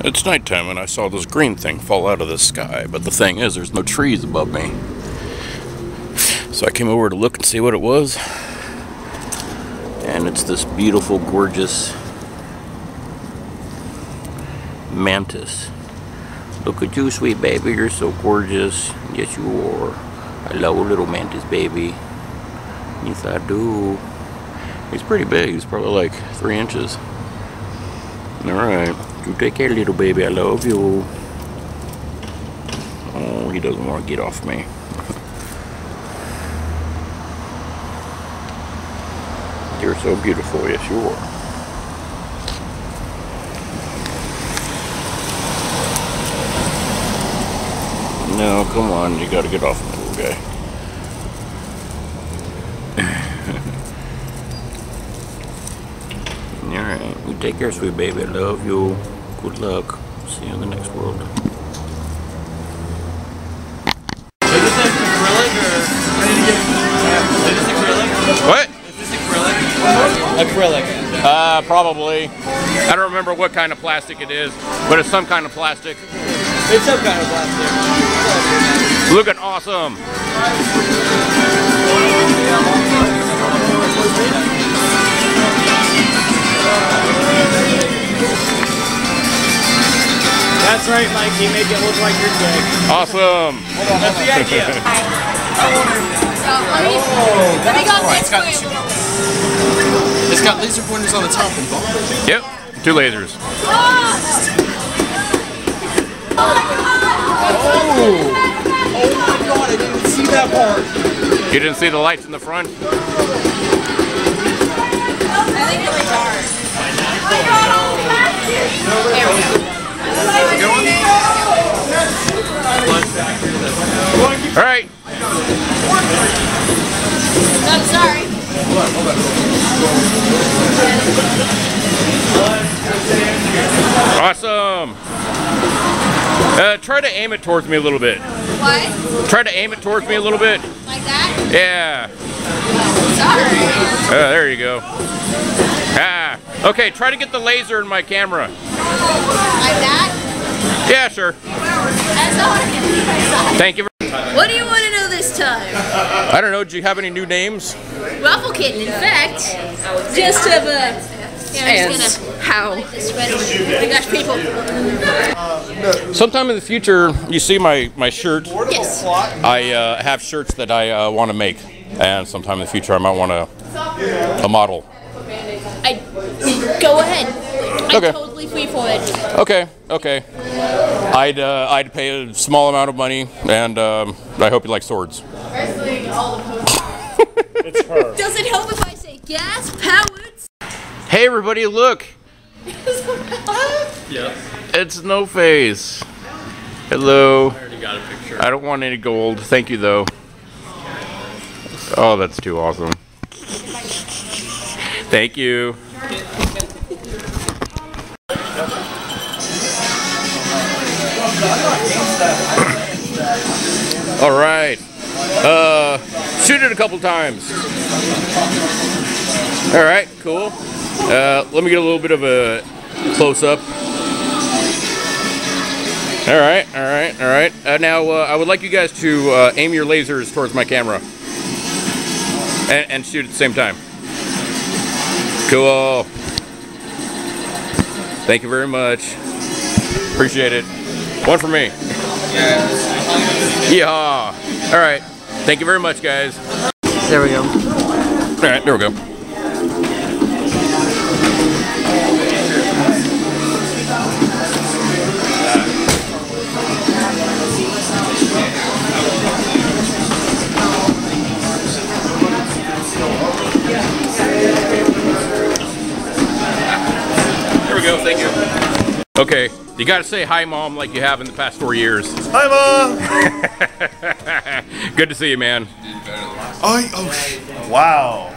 It's nighttime and I saw this green thing fall out of the sky, but the thing is, there's no trees above me. So I came over to look and see what it was. And it's this beautiful, gorgeous mantis. Look at you, sweet baby. You're so gorgeous. Yes, you are. I love a little mantis, baby. Yes, I do. He's pretty big. He's probably like three inches. Alright. You take care, little baby. I love you. Oh, he doesn't want to get off me. You're so beautiful. Yes, you are. No, come on. You gotta get off me, little guy. Alright. You take care, sweet baby. I love you. Good luck. See you in the next world. Acrylic or? Is this acrylic? What? Is this acrylic? Acrylic. Uh, probably. I don't remember what kind of plastic it is, but it's some kind of plastic. It's some kind of plastic. Looking awesome. That's right, Mikey. Make it look like you're gay. Awesome. That's the idea. So oh, let me, oh, let me go this way a little bit. It's got laser pointers on the top and bottom. Yep. Two lasers. Oh, oh my god, I didn't see that part. You didn't see the lights in the front? Try to aim it towards me a little bit. What? Try to aim it towards me a little bit. Like that? Yeah. Sorry. Uh, there you go. Ah. Okay, try to get the laser in my camera. Like that? Yeah, sure. That's not what I can Thank you. Very much. What do you want to know this time? I don't know. Do you have any new names? Waffle Kitten, in fact, just have a. Yeah, I'm just gonna How? spread it. I got people. Sometime in the future, you see my, my shirt. Yes. I uh, have shirts that I uh, want to make. And sometime in the future, I might want a, a model. I go ahead. I'm Okay. totally free for it. Okay, okay. I'd, uh, I'd pay a small amount of money, and um, I hope you like swords. Does it help if I say gas powered? Hey, everybody, look! Yes. It's No Face. Hello. I already got a picture. I don't want any gold. Thank you, though. Oh, that's too awesome. Thank you. All right. Uh, shoot it a couple times. All right, cool. Uh, let me get a little bit of a close up. All right, all right, all right. Uh, now, uh, I would like you guys to uh, aim your lasers towards my camera and, and shoot at the same time. Cool. Thank you very much. Appreciate it. One for me. Yeehaw. All right. Thank you very much, guys. There we go. All right, there we go. Thank you. Okay, you gotta say hi, Mom, like you have in the past four years. Hi, Mom. Good to see you, man. I, oh, sh- wow.